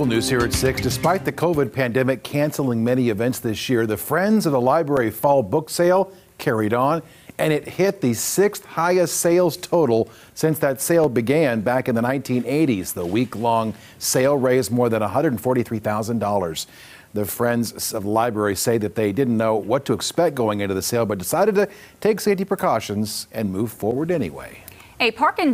Local news here at 6. Despite the COVID pandemic canceling many events this year, the Friends of the Library Fall Book Sale carried on, and it hit the sixth highest sales total since that sale began back in the 1980s. The week long sale raised more than $143,000. The Friends of the Library say that they didn't know what to expect going into the sale, but decided to take safety precautions and move forward anyway. A park and